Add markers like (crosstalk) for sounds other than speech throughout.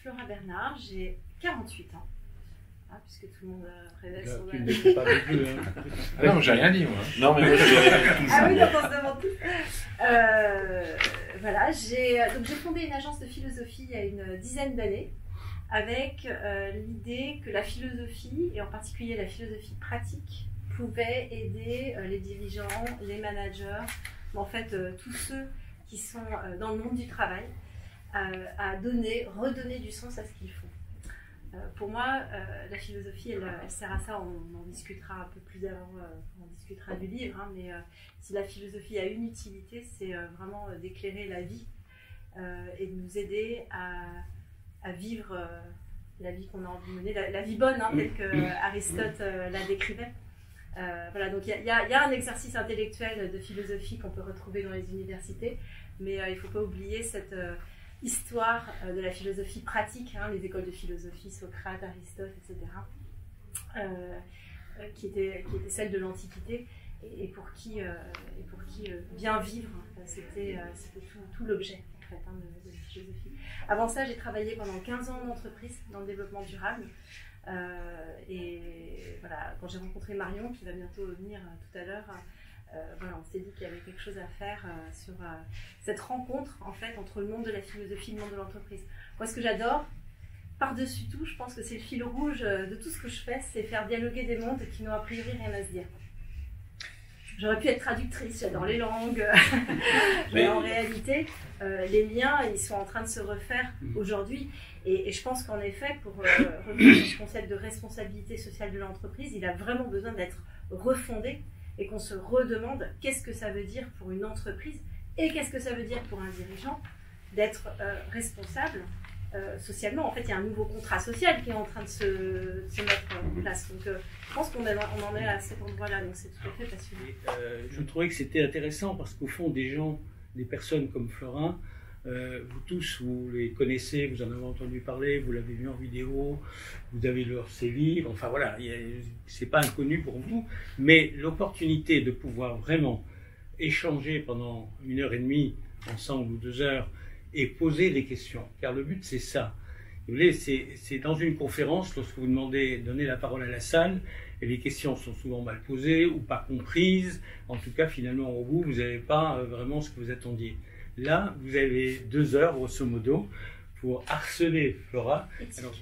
Flora Bernard, j'ai 48 ans. Ah, puisque tout le monde euh, révèle son tu ne pas non plus, hein. Ah non, j'ai rien dit, moi. Non, mais moi je vais tout Ah oui, donc on se demande tout. Euh, voilà, j'ai donc j'ai fondé une agence de philosophie il y a une dizaine d'années avec euh, l'idée que la philosophie, et en particulier la philosophie pratique, pouvait aider euh, les dirigeants, les managers, mais en fait euh, tous ceux qui sont euh, dans le monde du travail, à donner, redonner du sens à ce qu'ils font. Euh, pour moi, euh, la philosophie, elle, elle sert à ça. On, en discutera un peu plus avant, euh, on discutera du livre, hein, mais si la philosophie a une utilité, c'est vraiment d'éclairer la vie et de nous aider à, à vivre la vie qu'on a envie de mener, la, la vie bonne, hein, telle que Aristote la décrivait. Voilà, donc il y, a- y y un exercice intellectuel de philosophie qu'on peut retrouver dans les universités, mais il ne faut pas oublier cette histoire euh, de la philosophie pratique, hein, les écoles de philosophie, Socrate, Aristote, etc., euh, euh, qui, était, qui était celle de l'Antiquité, et, pour qui, et pour qui bien vivre, c'était tout, tout l'objet en fait, hein, de, de la philosophie. Avant ça, j'ai travaillé pendant 15 ans en entreprise dans le développement durable. Et voilà, quand j'ai rencontré Marion, qui va bientôt venir tout à l'heure, voilà, on s'est dit qu'il y avait quelque chose à faire euh, sur euh, cette rencontre en fait entre le monde de la philosophie et le monde de l'entreprise. Moi, ce que j'adore, par-dessus tout, je pense que c'est le fil rouge euh, de tout ce que je fais, c'est faire dialoguer des mondes qui n'ont a priori rien à se dire. J'aurais pu être traductrice, j'adore les langues, (laughs) mais Mais- en réalité, euh, les liens, ils sont en train de se refaire aujourd'hui. Et, et je pense qu'en effet, pour euh, revenir sur ce concept de responsabilité sociale de l'entreprise, il a vraiment besoin d'être refondé et qu'on se redemande qu'est-ce que ça veut dire pour une entreprise et qu'est-ce que ça veut dire pour un dirigeant d'être euh, responsable euh, socialement. En fait, il y a un nouveau contrat social qui est en train de se, mettre en place. Donc, euh, je pense qu'on en est à cet endroit-là, donc c'est tout à fait passionnant. Je trouvais que c'était intéressant parce qu'au fond, des gens, des personnes comme Florin, euh, vous tous, vous les connaissez, vous en avez entendu parler, vous l'avez vu en vidéo, vous avez lu ses enfin voilà, c'est pas inconnu pour vous, mais l'opportunité de pouvoir vraiment échanger pendant une heure et demie ensemble ou deux heures et poser des questions, car le but c'est ça. Vous c'est c'est dans une conférence, lorsque vous demandez, donnez la parole à la salle, et les questions sont souvent mal posées ou pas comprises. En tout cas, finalement, au bout, vous n'avez pas euh, vraiment ce que vous attendiez. Là, vous avez deux heures, grosso modo, pour harceler Flora. Éthique. Alors,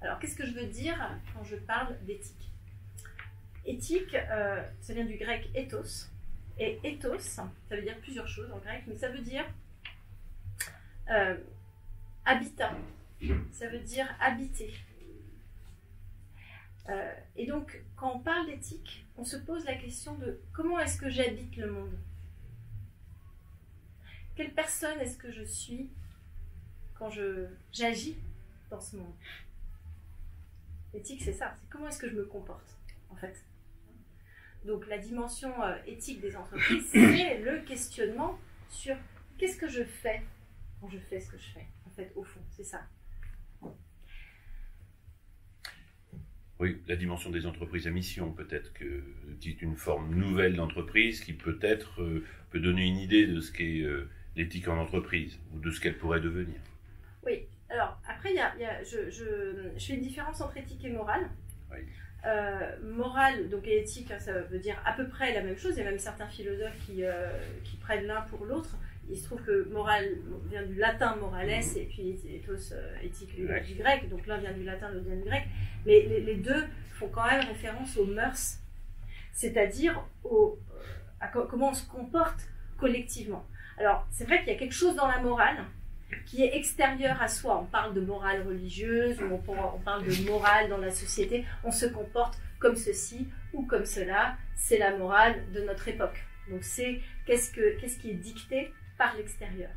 Alors, qu'est-ce que je veux dire quand je parle d'éthique? Éthique, euh, ça vient du grec ethos. Et ethos, ça veut dire plusieurs choses en grec, mais ça veut dire euh, habitat. Ça veut dire habiter. Euh, et donc, quand on parle d'éthique, on se pose la question de comment est-ce que j'habite le monde? Quelle personne est-ce que je suis quand je, j'agis dans ce monde? L'éthique, c'est ça. C'est comment est-ce que je me comporte, en fait? Donc, la dimension euh, éthique des entreprises, (coughs) c'est le questionnement sur qu'est-ce que je fais quand je fais ce que je fais. En fait, au fond, c'est ça. Oui, la dimension des entreprises à mission, peut-être, que, qui est une forme nouvelle d'entreprise qui peut-être euh, peut donner une idée de ce qu'est euh, l'éthique en entreprise ou de ce qu'elle pourrait devenir. Oui. Alors, après, y a, y a- je, je, je fais une différence entre éthique et morale. Oui. Euh, morale donc, et éthique, ça veut dire à peu près la même chose. Il y a même certains philosophes qui, euh, qui prennent l'un pour l'autre. Il se trouve que moral vient du latin morales et puis ethos, euh, éthique du, grec. Donc l'un vient du latin, l'autre vient du grec. Mais les, les deux font quand même référence aux mœurs, c'est-à-dire au, à co- comment on se comporte collectivement. Alors, c'est vrai qu'il y a quelque chose dans la morale qui est extérieur à soi. On parle de morale religieuse, ou on, parle de morale dans la société. On se comporte comme ceci ou comme cela. C'est la morale de notre époque. Donc, c'est qu'est-ce, que, qu'est-ce qui est dicté par l'extérieur.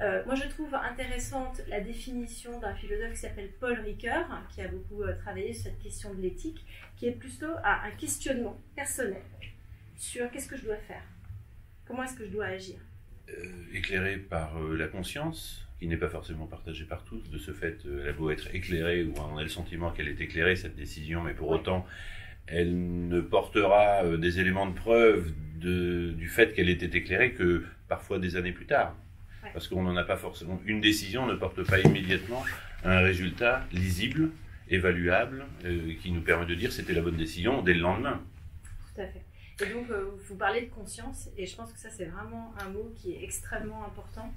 Euh, moi, je trouve intéressante la définition d'un philosophe qui s'appelle Paul Ricoeur, qui a beaucoup euh, travaillé sur cette question de l'éthique, qui est plutôt un questionnement personnel sur qu'est-ce que je dois faire, comment est-ce que je dois agir. Euh, éclairée par euh, la conscience, qui n'est pas forcément partagée par tous. De ce fait, euh, elle a beau être éclairée, ou on a le sentiment qu'elle est éclairée, cette décision, mais pour autant, elle ne portera des éléments de preuve de- du fait qu'elle était éclairée que parfois des années plus tard. Ouais. Parce qu'on n'en a pas forcément. Une décision ne porte pas immédiatement un résultat lisible, évaluable, euh, qui nous permet de dire c'était la bonne décision dès le lendemain. Tout à fait. Et donc, euh, vous parlez de conscience, et je pense que ça, c'est vraiment un mot qui est extrêmement important.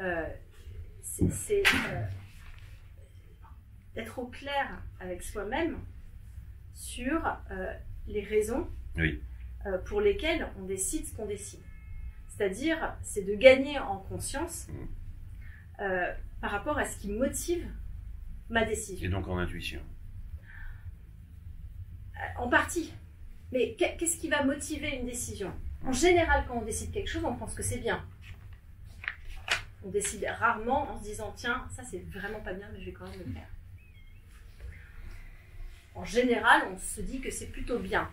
Euh, c'est euh, d'être au clair avec soi-même sur euh, les raisons Oui. euh, pour lesquelles on décide ce qu'on décide. C'est-à-dire, c'est de gagner en conscience euh, par rapport à ce qui motive ma Et décision. donc en intuition. En partie. Mais qu'est- qu'est-ce qui va motiver une décision? En général, quand on décide quelque chose, on pense que c'est bien. On décide rarement en se disant tiens, ça c'est vraiment pas bien, mais je vais quand même le faire. En général, on se dit que c'est plutôt bien.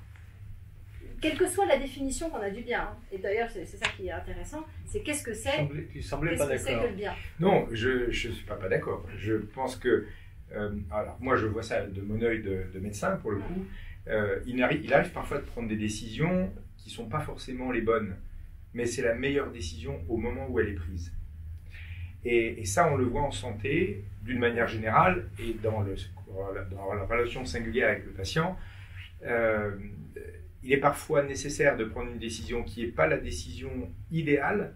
Quelle que soit la définition qu'on a du bien, hein. et d'ailleurs c'est ça qui est intéressant, c'est qu'est-ce que c'est tu semblais Qu'est-ce pas que c'est d'accord. que le bien? Non, je ne suis pas, pas d'accord. Je pense que. euh, alors, moi, je vois ça de mon œil de, de médecin, pour le coup. Euh, il, arrive, parfois de prendre des décisions qui ne sont pas forcément les bonnes, mais c'est la meilleure décision au moment où elle est prise. Et, ça, on le voit en santé d'une manière générale et dans la relation singulière avec le patient. Euh, il est parfois nécessaire de prendre une décision qui n'est pas la décision idéale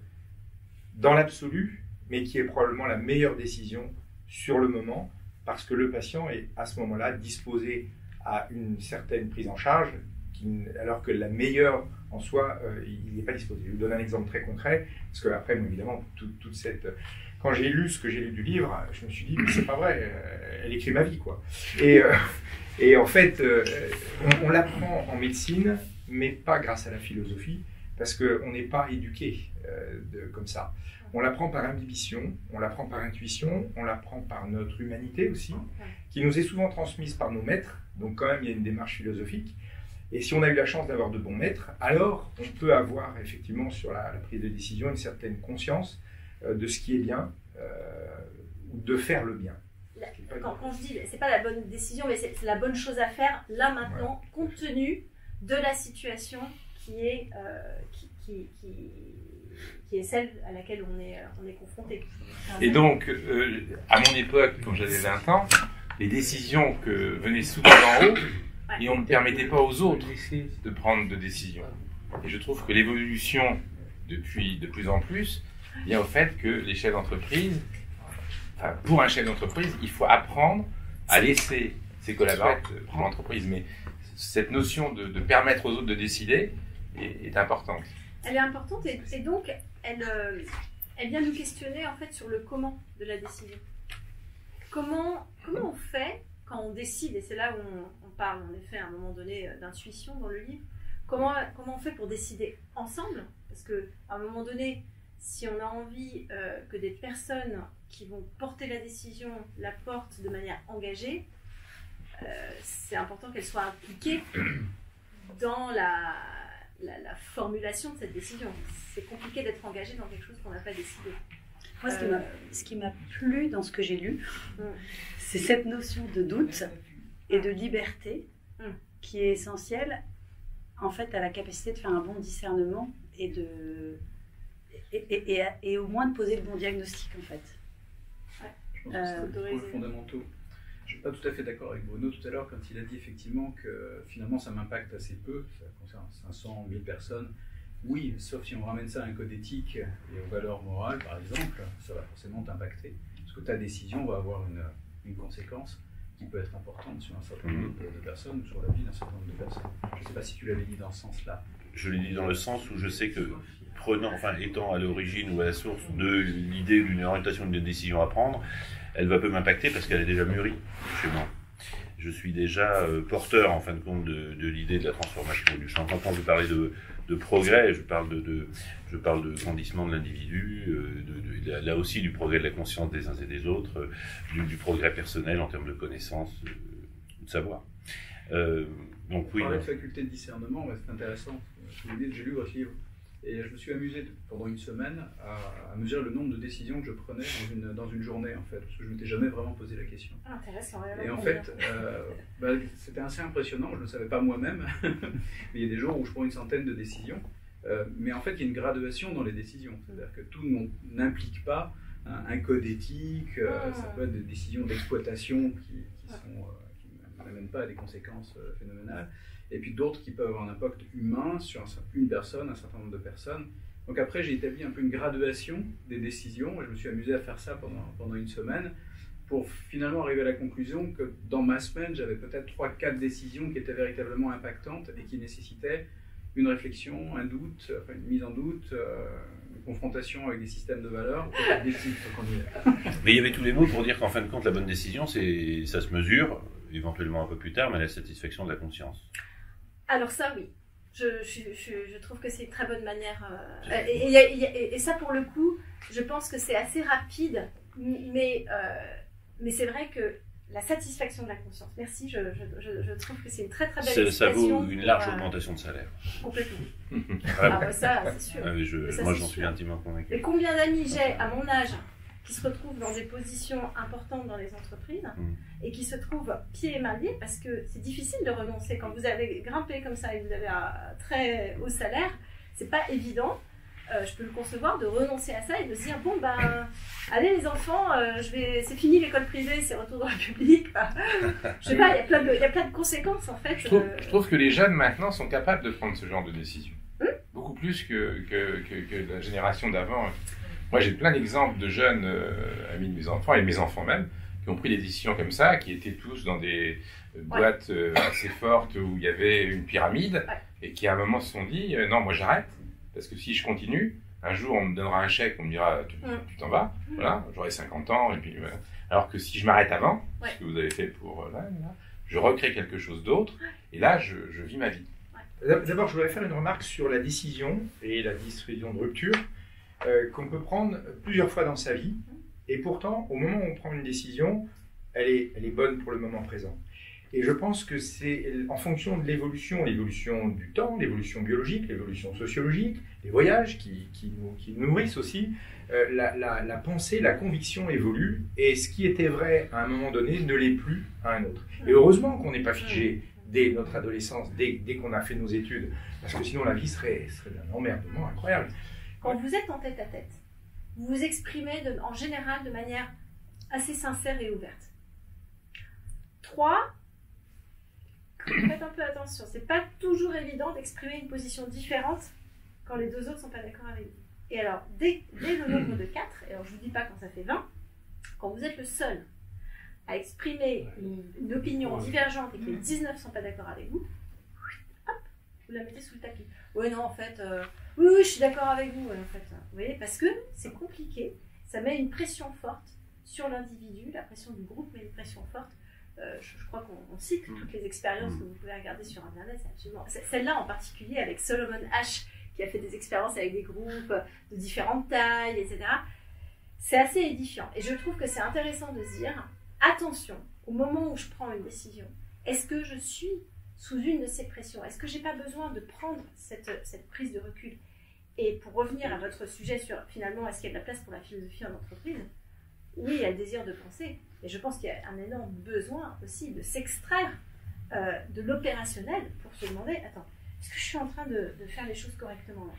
dans l'absolu, mais qui est probablement la meilleure décision sur le moment, parce que le patient est à ce moment-là disposé à une certaine prise en charge, qui- alors que la meilleure en soi, euh, il n'est pas disposé. Je vous donne un exemple très concret, parce que après, bon, évidemment, tout- toute cette... Quand j'ai lu ce que j'ai lu du livre, je me suis dit, mais c'est pas vrai, euh, elle écrit ma vie, quoi. Et, euh, et en fait, euh, on, on l'apprend en médecine, mais pas grâce à la philosophie, parce qu'on n'est pas éduqué de- comme ça. On l'apprend par imbibition, on l'apprend par intuition, on l'apprend par notre humanité aussi, qui nous est souvent transmise par nos maîtres. Donc quand même, il y a une démarche philosophique. Et si on a eu la chance d'avoir de bons maîtres, alors on peut avoir effectivement sur la, la prise de décision une certaine conscience euh, de ce qui est bien euh, ou de faire le bien. La- quand, quand je dis c'est pas la bonne décision, mais c'est la bonne chose à faire là maintenant, compte tenu de la situation qui est, euh, qui, qui, qui, qui est celle à laquelle on est, on est confronté. Et donc, euh, à mon époque, quand j'avais 20 ans, les décisions que venaient souvent d'en haut, et on ne permettait pas aux autres de prendre de décisions. Et je trouve que l'évolution, depuis de plus en plus, vient au fait que les chefs d'entreprise, enfin, pour un chef d'entreprise, il faut apprendre à laisser ses collaborateurs prendre l'entreprise. Mais cette notion de, de permettre aux autres de décider est, est importante. Elle est importante et, et donc elle, euh, elle vient nous questionner en fait sur le comment de la décision. Comment, comment on fait quand on décide, et c'est là où on, parle en effet à un moment donné euh, d'intuition dans le livre, comment, comment on fait pour décider ensemble? Parce que à un moment donné, si on a envie euh, que des personnes qui vont porter la décision la portent de manière engagée, euh, c'est important qu'elles soient impliquées dans la, la formulation de cette décision. C'est compliqué d'être engagé dans quelque chose qu'on n'a pas décidé. Moi, ce qui Euh, m'a- ce qui m'a plu dans ce que j'ai lu, Mm. c'est cette notion de doute et de liberté Mm. qui est essentielle en fait à la capacité de faire un bon discernement et de et, et- et- et au moins de poser le bon diagnostic en fait. Je pense que Euh, c'est fondamentaux. Je ne suis pas tout à fait d'accord avec Bruno tout à l'heure quand il a dit effectivement que finalement ça m'impacte assez peu, ça concerne 500, 1000 personnes. Oui, sauf si on ramène ça à un code éthique et aux valeurs morales, par exemple, ça va forcément t'impacter. Parce que ta décision va avoir une, une conséquence qui peut être importante sur un certain nombre de, de personnes ou sur la vie d'un certain nombre de personnes. Je ne sais pas si tu l'avais dit dans ce sens-là. Je l'ai dit dans le sens où je sais que prenant, enfin étant à l'origine ou à la source de l'idée d'une orientation d'une décision à prendre, elle va peu m'impacter parce qu'elle est déjà mûrie chez moi. Je suis déjà euh, porteur en fin de compte de, de l'idée de la transformation du changement. Quand je parlais de, de progrès, je parle de, de- je parle de grandissement de l'individu, euh, de, de- là- aussi du progrès de la conscience des uns et des autres, euh, du, du progrès personnel en termes de connaissances, euh, de savoir. Donc oui, Parler de faculté de discernement, ouais, c'est intéressant. Je J'ai lu votre livre et je me suis amusé pendant une semaine à, à mesurer le nombre de décisions que je prenais dans une, dans une journée, en fait, parce que je m'étais jamais vraiment posé la question. Ah, intéressant. Et en fait, euh, bah, c'était assez impressionnant, je ne le savais pas moi-même, (laughs) mais il y a des jours où je prends une centaine de décisions, Euh, mais en fait, il y a une graduation dans les décisions, c'est-à-dire que tout n'implique pas un, code éthique, euh, Ah. ça peut être des décisions d'exploitation qui, qui sont, euh, qui n'amènent pas à des conséquences phénoménales, et puis d'autres qui peuvent avoir un impact humain sur une personne, un certain nombre de personnes. Donc après, j'ai établi un peu une graduation des décisions, et je me suis amusé à faire ça pendant, pendant une semaine, pour finalement arriver à la conclusion que dans ma semaine, j'avais peut-être 3-4 décisions qui étaient véritablement impactantes et qui nécessitaient une réflexion, un doute, enfin une mise en doute, euh, une confrontation avec des systèmes de valeurs, (laughs) des qu'on. Mais il y avait tous les mots pour dire qu'en fin de compte, la bonne décision, c'est, ça se mesure, éventuellement un peu plus tard, mais la satisfaction de la conscience. Alors ça, oui. Je, je, je- je trouve que c'est une très bonne manière. euh, et, et- et- et- et ça, pour le coup, je pense que c'est assez rapide, mais, euh, mais c'est vrai que la satisfaction de la conscience. Merci, je, je, je, je trouve que c'est une très très belle Ça, vaut une large euh, augmentation de salaire. Complètement. Ah, (laughs) Ah, bah, ça, c'est sûr. ah oui, je- Ça, moi, c'est j'en sûr. suis intimement convaincu. Et combien d'amis j'ai à mon âge? Qui se retrouvent dans des positions importantes dans les entreprises Mm. et qui se trouvent pieds et mains liés parce que c'est difficile de renoncer quand vous avez grimpé comme ça et vous avez un très haut salaire. C'est pas évident. euh, je peux le concevoir de renoncer à ça et de se dire bon ben allez les enfants euh, je vais c'est fini l'école privée c'est retour dans le public je sais pas il y a plein de il y a plein de conséquences en fait Je trouve, euh, je trouve que les jeunes maintenant sont capables de prendre ce genre de décision. Hum Beaucoup plus que, que, que, que la génération d'avant. Moi, j'ai plein d'exemples de jeunes euh, amis de mes enfants, et mes enfants même, qui ont pris des décisions comme ça, qui étaient tous dans des euh, boîtes euh, assez fortes où il y avait une pyramide, Ouais. et qui à un moment se sont dit euh, non, moi j'arrête, parce que si je continue, un jour on me donnera un chèque, on me dira tu tu t'en vas, voilà, j'aurai 50 ans, et puis voilà. Alors que si je m'arrête avant, Ouais. ce que vous avez fait pour euh, là, là, je recrée quelque chose d'autre, et là je, je vis ma vie. D'abord, je voudrais faire une remarque sur la décision et la décision de rupture euh, qu'on peut prendre plusieurs fois dans sa vie. Et pourtant, au moment où on prend une décision, elle est, bonne pour le moment présent. Et je pense que c'est en fonction de l'évolution, l'évolution du temps, l'évolution biologique, l'évolution sociologique, les voyages qui, nous, nourrissent aussi, euh, la, pensée, la conviction évolue. Et ce qui était vrai à un moment donné ne l'est plus à un autre. Et heureusement qu'on n'est pas figé dès notre adolescence, dès, dès qu'on a fait nos études, parce que sinon la vie serait, serait un emmerdement incroyable. Quand vous êtes en tête à tête, vous vous exprimez de- en général de manière assez sincère et ouverte. Trois, faites un peu attention. C'est pas toujours évident d'exprimer une position différente quand les deux autres sont pas d'accord avec vous. Et alors, dès, dès le nombre de 4, et alors je vous dis pas quand ça fait 20, quand vous êtes le seul à exprimer une, une opinion divergente et que les 19 sont pas d'accord avec vous, hop, vous la mettez sous le tapis. Oui, non, en fait, euh, oui, oui, je suis d'accord avec vous, en fait. Vous voyez, parce que c'est compliqué, ça met une pression forte sur l'individu, la pression du groupe met une pression forte. Euh, je, je crois qu'on on cite toutes les expériences que vous pouvez regarder sur Internet, c'est absolument. Celle-là en particulier avec Solomon Ash, qui a fait des expériences avec des groupes de différentes tailles, etc. C'est assez édifiant. Et je trouve que c'est intéressant de se dire attention, au moment où je prends une décision, est-ce que je suis sous une de ces pressions Est-ce que j'ai pas besoin de prendre cette, prise de recul Et pour revenir à votre sujet sur finalement, est-ce qu'il y a de la place pour la philosophie en entreprise? Oui, il y a le désir de penser. Et je pense qu'il y a un énorme besoin aussi de s'extraire euh, de l'opérationnel pour se demander attends, est-ce que je suis en train de, de faire les choses correctement là?